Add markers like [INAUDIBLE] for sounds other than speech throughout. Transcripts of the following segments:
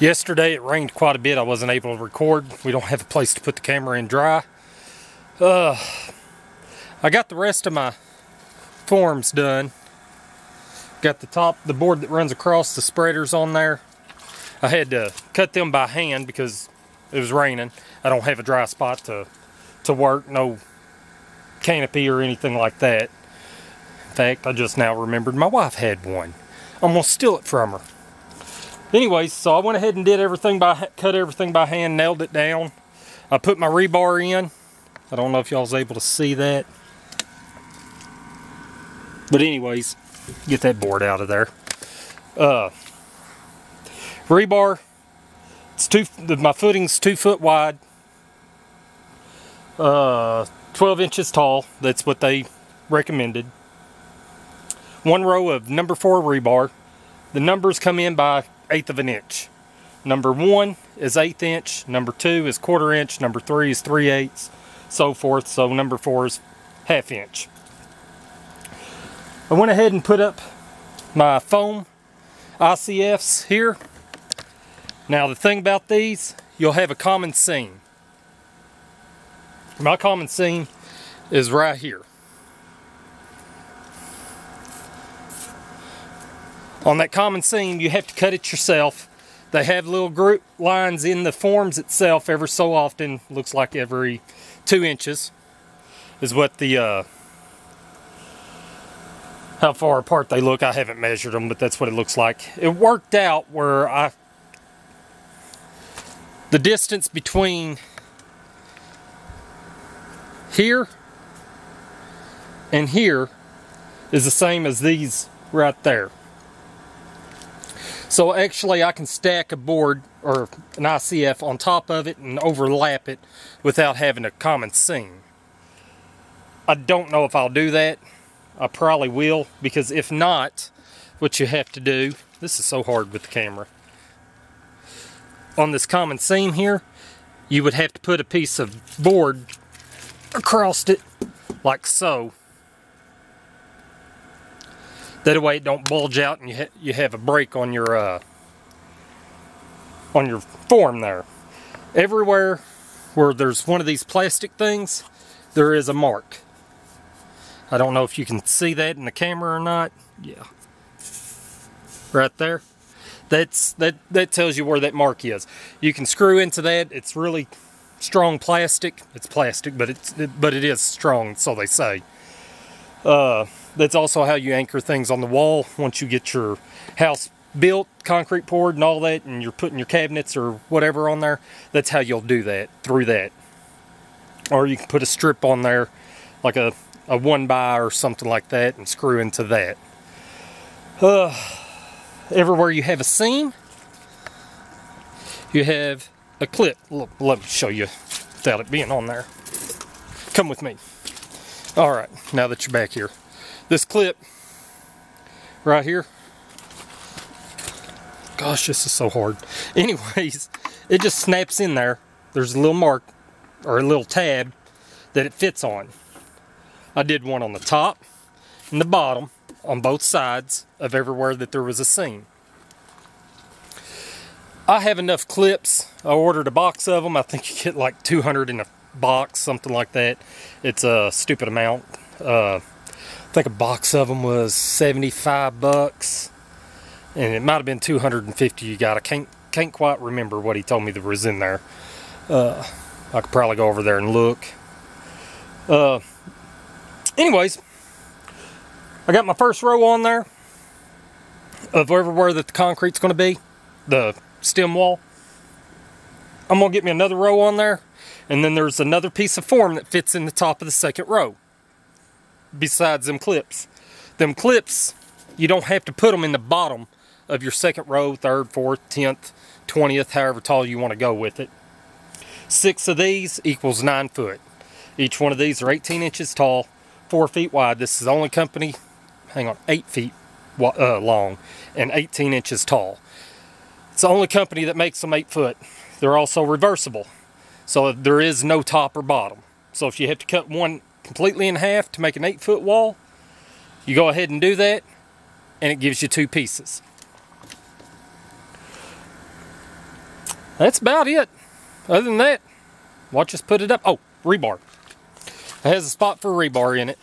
Yesterday it rained quite a bit. I wasn't able to record. We don't have a place to put the camera in dry. Uh, I got the rest of my forms done. Got the top, the board that runs across the spreaders on there. I had to cut them by hand because it was raining. I don't have a dry spot to to work, no canopy or anything like that. In fact, I just now remembered my wife had one. I'm gonna steal it from her. Anyways, so I went ahead and did everything by cut everything by hand, nailed it down. I put my rebar in. I don't know if y'all was able to see that. But anyways, get that board out of there. Uh, rebar. It's two. My footing's two foot wide. Uh, 12 inches tall. That's what they recommended. One row of number four rebar. The numbers come in by eighth of an inch. Number one is eighth inch. Number two is quarter inch. Number three is three eighths. So forth. So number four is half inch. I went ahead and put up my foam ICFs here. Now the thing about these, you'll have a common seam. My common seam is right here. On that common seam, you have to cut it yourself. They have little group lines in the forms itself every so often, looks like every two inches is what the uh, how far apart they look. I haven't measured them, but that's what it looks like. It worked out where I the distance between here and here is the same as these right there. So actually I can stack a board or an ICF on top of it and overlap it without having a common seam. I don't know if I'll do that. I probably will because if not, what you have to do, this is so hard with the camera. On this common seam here, you would have to put a piece of board across it like so. That way it don't bulge out and you, ha you have a break on your uh, on your form there. Everywhere where there's one of these plastic things, there is a mark. I don't know if you can see that in the camera or not. Yeah. Right there. That's that that tells you where that mark is. You can screw into that. It's really strong plastic. It's plastic, but it's it, but it is strong, so they say. Uh, that's also how you anchor things on the wall once you get your house built, concrete poured, and all that, and you're putting your cabinets or whatever on there. That's how you'll do that through that. Or you can put a strip on there, like a a one by or something like that and screw into that. Uh, everywhere you have a seam, you have a clip. Let me show you without it being on there. Come with me. All right, now that you're back here. This clip right here. Gosh, this is so hard. [LAUGHS] Anyways, it just snaps in there. There's a little mark or a little tab that it fits on. I did one on the top and the bottom on both sides of everywhere that there was a seam. I have enough clips. I ordered a box of them. I think you get like 200 in a box, something like that. It's a stupid amount. Uh, I think a box of them was 75 bucks, and it might have been 250 you got. I can't can't quite remember what he told me that was in there. Uh, I could probably go over there and look. Uh, anyways, I got my first row on there of everywhere that the concrete's going to be, the stem wall. I'm going to get me another row on there, and then there's another piece of form that fits in the top of the second row, besides them clips. Them clips, you don't have to put them in the bottom of your second row, third, fourth, tenth, twentieth, however tall you want to go with it. Six of these equals nine foot. Each one of these are 18 inches tall, four feet wide. This is the only company, hang on, eight feet uh, long and 18 inches tall. It's the only company that makes them eight foot. They're also reversible, so there is no top or bottom. So if you have to cut one completely in half to make an eight foot wall, you go ahead and do that, and it gives you two pieces. That's about it. Other than that, watch us put it up. Oh, rebar. It has a spot for rebar in it.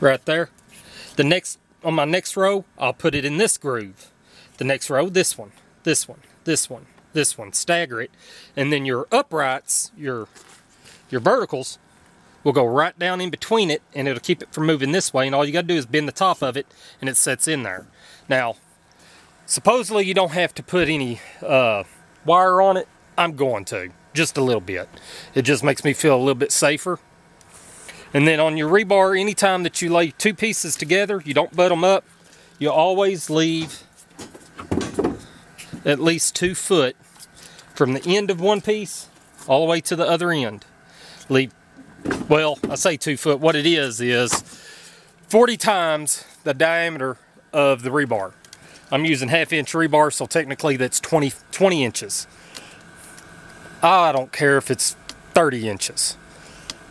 Right there. The next, on my next row, I'll put it in this groove. The next row, this one, this one, this one, this one. Stagger it. And then your uprights, your, your verticals, will go right down in between it and it'll keep it from moving this way. And all you got to do is bend the top of it and it sets in there. Now, supposedly you don't have to put any uh, wire on it. I'm going to, just a little bit. It just makes me feel a little bit safer. And then on your rebar, anytime that you lay two pieces together, you don't butt them up, you always leave at least two foot from the end of one piece all the way to the other end. Leave, well, I say two foot. What it is, is 40 times the diameter of the rebar. I'm using half inch rebar, so technically that's 20, 20 inches. I don't care if it's 30 inches.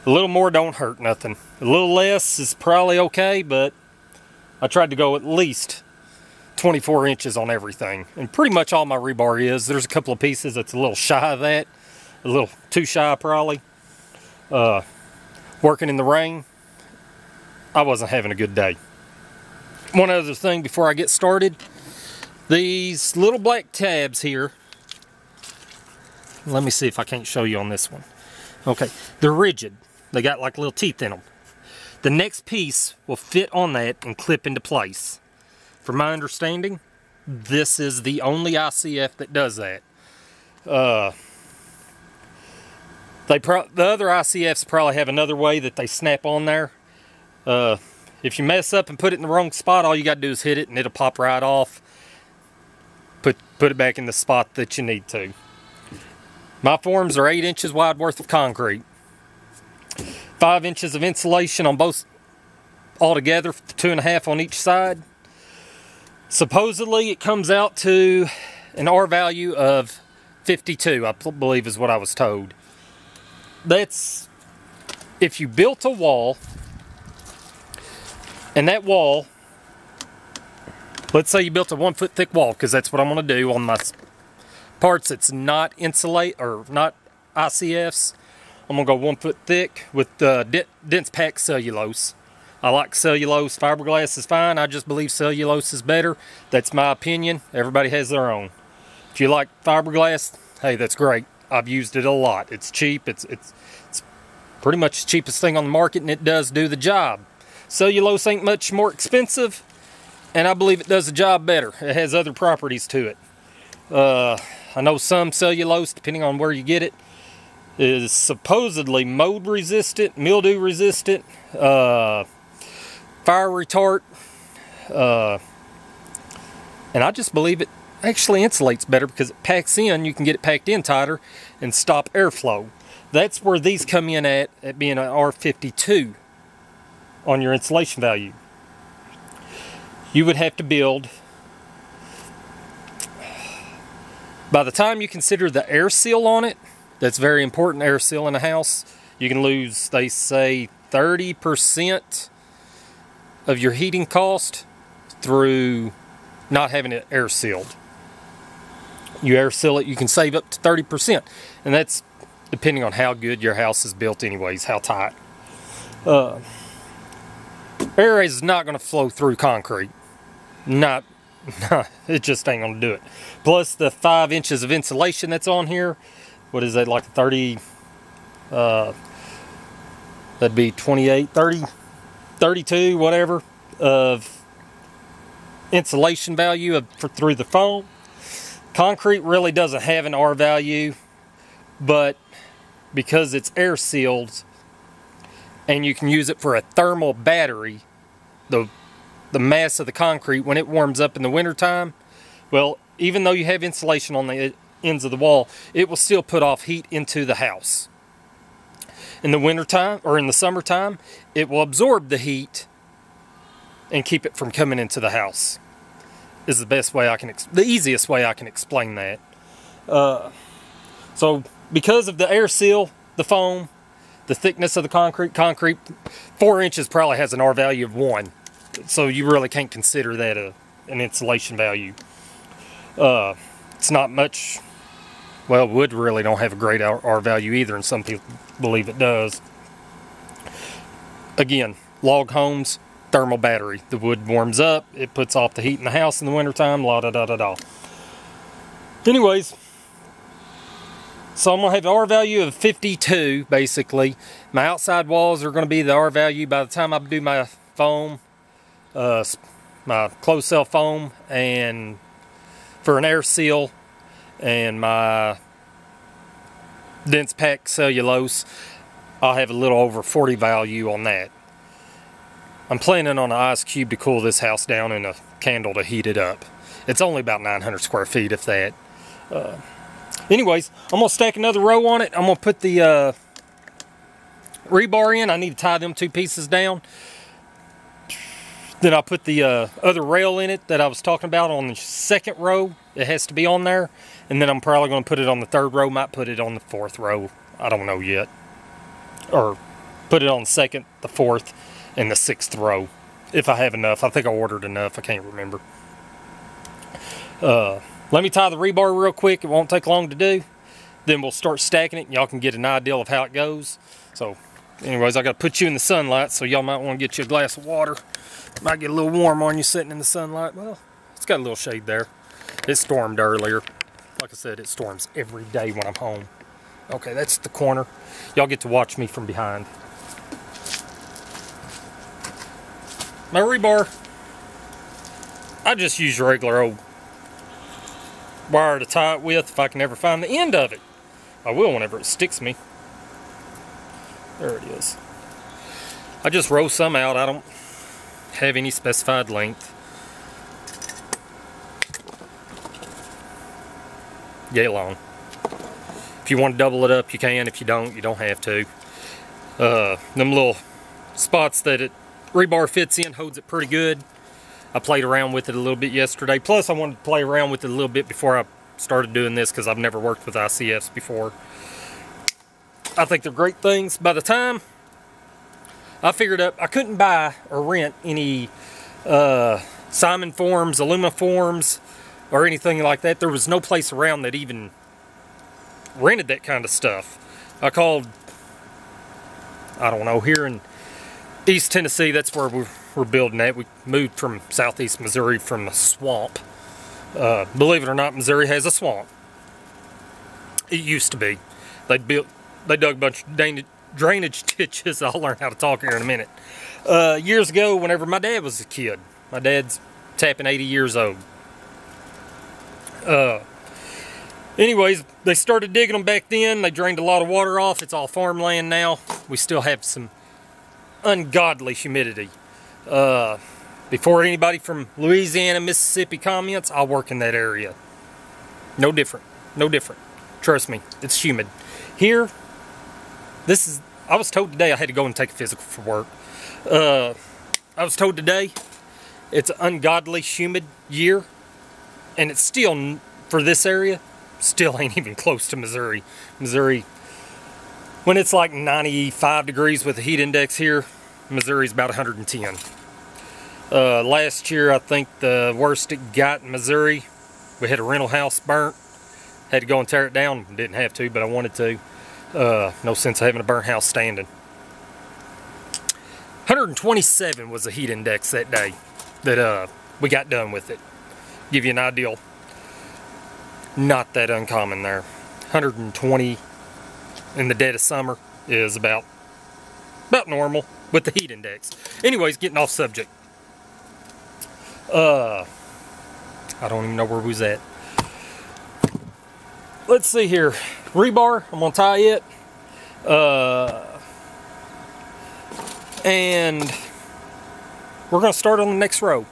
A little more don't hurt nothing. A little less is probably okay, but I tried to go at least 24 inches on everything. And pretty much all my rebar is. There's a couple of pieces that's a little shy of that. A little too shy probably. Uh, working in the rain, I wasn't having a good day. One other thing before I get started. These little black tabs here. Let me see if I can't show you on this one. Okay, they're rigid. They got like little teeth in them. The next piece will fit on that and clip into place. From my understanding, this is the only ICF that does that. Uh, they the other ICFs probably have another way that they snap on there. Uh, if you mess up and put it in the wrong spot, all you got to do is hit it and it'll pop right off. Put, put it back in the spot that you need to. My forms are 8 inches wide worth of concrete five inches of insulation on both altogether, two and a half on each side. Supposedly it comes out to an R value of 52, I believe is what I was told. That's if you built a wall and that wall, let's say you built a one foot thick wall, because that's what I'm going to do on my parts that's not insulate or not ICFs. I'm gonna go one foot thick with uh, dense packed cellulose. I like cellulose. Fiberglass is fine. I just believe cellulose is better. That's my opinion. Everybody has their own. If you like fiberglass, hey, that's great. I've used it a lot. It's cheap. It's it's it's pretty much the cheapest thing on the market, and it does do the job. Cellulose ain't much more expensive, and I believe it does the job better. It has other properties to it. Uh, I know some cellulose, depending on where you get it, is supposedly mold resistant, mildew resistant, uh, fire retard, uh, and I just believe it actually insulates better because it packs in, you can get it packed in tighter and stop airflow. That's where these come in at, at being an R52 on your insulation value. You would have to build, by the time you consider the air seal on it, that's very important, air seal in a house. You can lose, they say, 30% of your heating cost through not having it air sealed. You air seal it, you can save up to 30%. And that's depending on how good your house is built anyways, how tight. Uh, air is not going to flow through concrete. Not, not, [LAUGHS] it just ain't going to do it. Plus the five inches of insulation that's on here, what is that like 30 uh, that'd be 28 30 32 whatever of insulation value of, for, through the foam concrete really doesn't have an R value but because it's air sealed and you can use it for a thermal battery the the mass of the concrete when it warms up in the wintertime well even though you have insulation on the ends of the wall, it will still put off heat into the house. In the wintertime or in the summertime, it will absorb the heat and keep it from coming into the house. Is the best way I can, the easiest way I can explain that. Uh, so, because of the air seal, the foam, the thickness of the concrete, concrete, four inches probably has an R value of one. So you really can't consider that a, an insulation value. Uh, it's not much. Well, wood really don't have a great R, R value either, and some people believe it does. Again, log homes, thermal battery. The wood warms up, it puts off the heat in the house in the wintertime, la da da da da. Anyways, so I'm going to have an R value of 52, basically. My outside walls are going to be the R value by the time I do my foam, uh, my closed cell foam, and for an air seal, and my dense pack cellulose, I'll have a little over 40 value on that. I'm planning on an ice cube to cool this house down and a candle to heat it up. It's only about 900 square feet, if that. Uh, anyways, I'm gonna stack another row on it. I'm gonna put the uh, rebar in. I need to tie them two pieces down. Then I'll put the uh, other rail in it that I was talking about on the second row. It has to be on there. And then I'm probably going to put it on the third row. Might put it on the fourth row. I don't know yet. Or put it on second, the fourth, and the sixth row. If I have enough. I think I ordered enough. I can't remember. Uh, let me tie the rebar real quick. It won't take long to do. Then we'll start stacking it. And y'all can get an idea of how it goes. So, anyways, I got to put you in the sunlight. So y'all might want to get you a glass of water. Might get a little warm on you sitting in the sunlight. Well, it's got a little shade there. It stormed earlier. Like I said, it storms every day when I'm home. Okay, that's the corner. Y'all get to watch me from behind. My rebar, I just use regular old wire to tie it with if I can ever find the end of it. I will whenever it sticks me. There it is. I just row some out. I don't have any specified length. Yay long. If you want to double it up, you can. If you don't, you don't have to. Uh, them little spots that it rebar fits in holds it pretty good. I played around with it a little bit yesterday. Plus, I wanted to play around with it a little bit before I started doing this because I've never worked with ICFs before. I think they're great things. By the time I figured up I couldn't buy or rent any uh, Symons forms, Aluma forms, or anything like that. There was no place around that even rented that kind of stuff. I called, I don't know, here in East Tennessee, that's where we're, we're building at. We moved from southeast Missouri from a swamp. Uh, believe it or not, Missouri has a swamp. It used to be. They built, they dug a bunch of drainage [LAUGHS] ditches. I'll learn how to talk here in a minute. Uh, years ago, whenever my dad was a kid, my dad's tapping 80 years old. Uh, anyways, they started digging them back then. They drained a lot of water off. It's all farmland now. We still have some ungodly humidity. Uh, before anybody from Louisiana, Mississippi comments, I work in that area. No different. No different. Trust me, it's humid. Here, this is, I was told today I had to go and take a physical for work. Uh, I was told today it's an ungodly humid year, and it's still, for this area, still ain't even close to Missouri. Missouri, when it's like 95 degrees with the heat index here, Missouri's about 110. Uh, last year, I think the worst it got in Missouri, we had a rental house burnt. Had to go and tear it down. Didn't have to, but I wanted to. Uh, no sense having a burnt house standing. 127 was the heat index that day that uh, we got done with it. Give you an idea. Not that uncommon there. 120 in the dead of summer is about about normal with the heat index. Anyways, getting off subject. Uh, I don't even know where we was at. Let's see here rebar. I'm gonna tie it. Uh, and we're gonna start on the next row.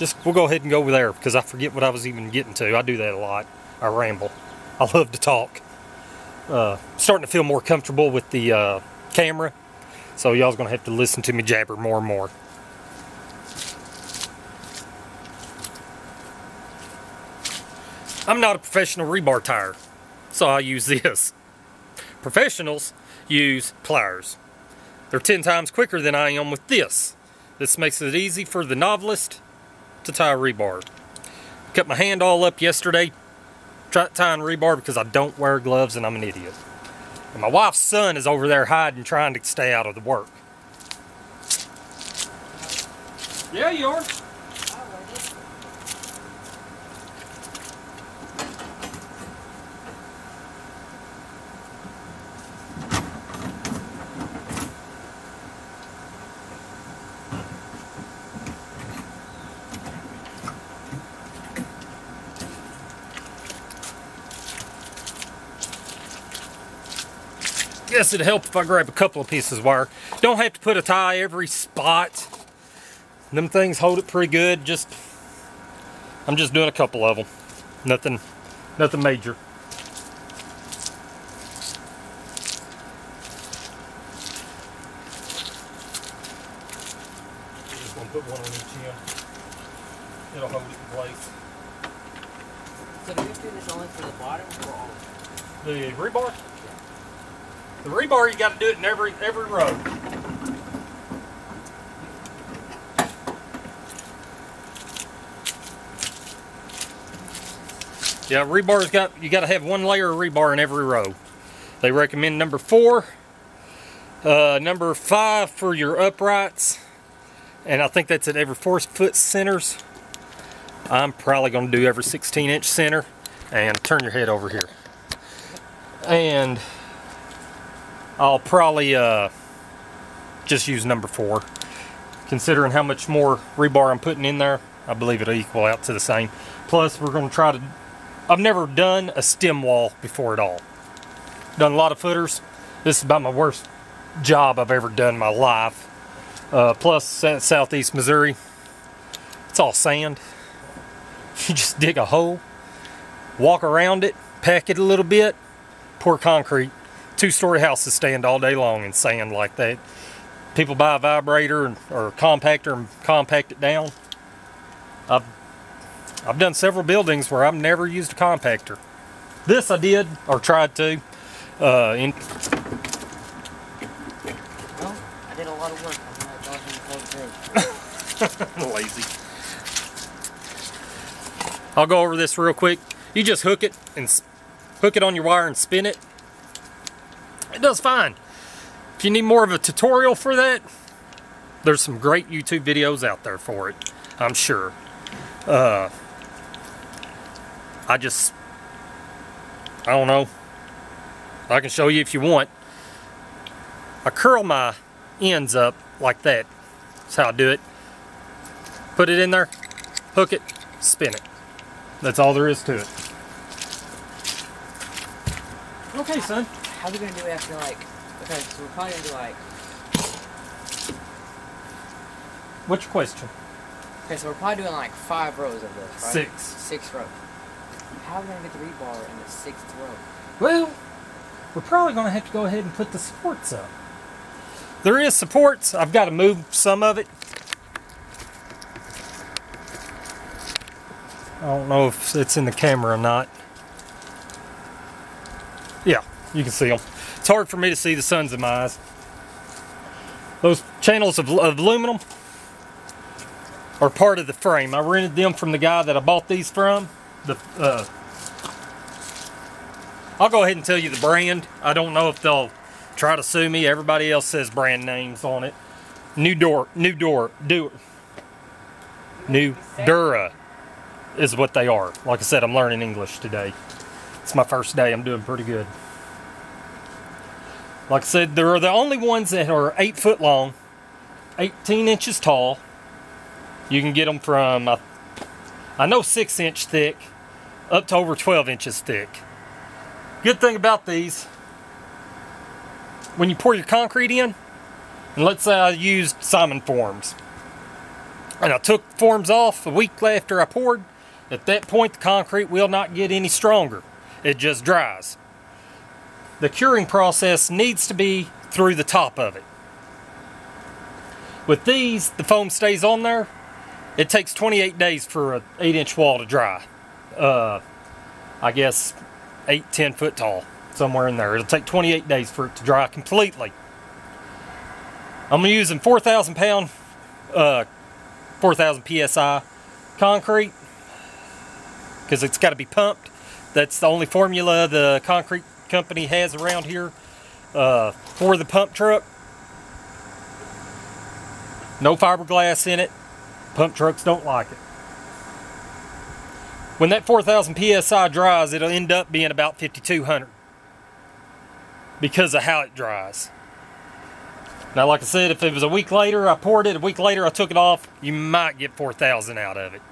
Just we'll go ahead and go over there because I forget what I was even getting to. I do that a lot. I ramble. [LAUGHS] I love to talk. Uh, starting to feel more comfortable with the uh, camera, so y'all's gonna have to listen to me jabber more and more. I'm not a professional rebar tire so I use [LAUGHS] this. Professionals use pliers. They're 10 times quicker than I am with this. This makes it easy for the novelist to tie rebar. cut my hand all up yesterday tying rebar because I don't wear gloves and I'm an idiot. And my wife's son is over there hiding trying to stay out of the work. Yeah, you are. Guess it'd help if I grab a couple of pieces of wire. Don't have to put a tie every spot. Them things hold it pretty good. Just, I'm just doing a couple of them. Nothing, nothing major. Just gonna put one on each end. It'll hold it in place. So do you do this only for the bottom or all? The rebar? The rebar, you got to do it in every every row. Yeah, rebar's got you got to have one layer of rebar in every row. They recommend number four, uh, number five for your uprights, and I think that's at every four foot centers. I'm probably going to do every 16 inch center, and turn your head over here. And I'll probably uh, just use number four. Considering how much more rebar I'm putting in there, I believe it'll equal out to the same. Plus, we're going to try to... I've never done a stem wall before at all. Done a lot of footers. This is about my worst job I've ever done in my life. Uh, plus, southeast Missouri, it's all sand. [LAUGHS] You just dig a hole, walk around it, pack it a little bit, pour concrete, two-story houses stand all day long in sand like that. People buy a vibrator or compactor and compact it down. I've I've done several buildings where I've never used a compactor. This I did or tried to. Uh, in well, I did a lot of work. [LAUGHS] Lazy. I'll go over this real quick. You just hook it and hook it on your wire and spin it it does fine. If you need more of a tutorial for that, there's some great YouTube videos out there for it, I'm sure. Uh, I just, I don't know. I can show you if you want. I curl my ends up like that. That's how I do it. Put it in there, hook it, spin it. That's all there is to it. Okay, son how are we gonna do it after like? Okay, so we're probably gonna do like. Which question? Okay, so we're probably doing like five rows of this, right? Six. Six rows. How are we gonna get the rebar in the sixth row? Well, we're probably gonna have to go ahead and put the supports up. There is supports. I've got to move some of it. I don't know if it's in the camera or not. You can see them. It's hard for me to see the suns in my eyes. Those channels of, of aluminum are part of the frame. I rented them from the guy that I bought these from. The uh, I'll go ahead and tell you the brand. I don't know if they'll try to sue me. Everybody else says brand names on it. New door, new door, do new Dura is what they are. Like I said, I'm learning English today. It's my first day. I'm doing pretty good. Like I said, there are the only ones that are 8 foot long, 18 inches tall. You can get them from, I know 6 inch thick, up to over 12 inches thick. Good thing about these, when you pour your concrete in, and let's say I used Symons forms, and I took forms off a week after I poured, at that point the concrete will not get any stronger. It just dries the curing process needs to be through the top of it. With these, the foam stays on there. It takes 28 days for an 8 inch wall to dry. Uh, I guess 8, 10 foot tall, somewhere in there. It'll take 28 days for it to dry completely. I'm using 4,000 pound, uh, 4,000 psi concrete. because it's got to be pumped. That's the only formula the concrete company has around here uh, for the pump truck. No fiberglass in it. Pump trucks don't like it. When that 4,000 psi dries, it'll end up being about 5,200 because of how it dries. Now, like I said, if it was a week later, I poured it, a week later I took it off, you might get 4,000 out of it.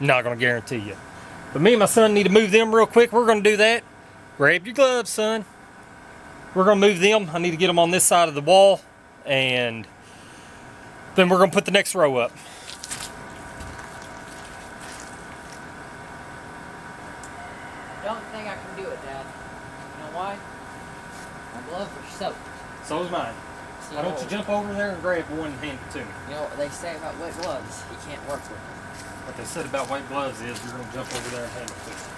Not going to guarantee you. But me and my son need to move them real quick. We're going to do that. Grab your gloves, son. We're going to move them. I need to get them on this side of the wall. And then we're going to put the next row up. Don't think I can do it, Dad. You know why? My gloves are soaked. So is mine. See, Why don't you jump over there and grab one and hand it to me? You know what they say about wet gloves? You can't work with them. What they said about white gloves is you're going to jump over there and hand it to me.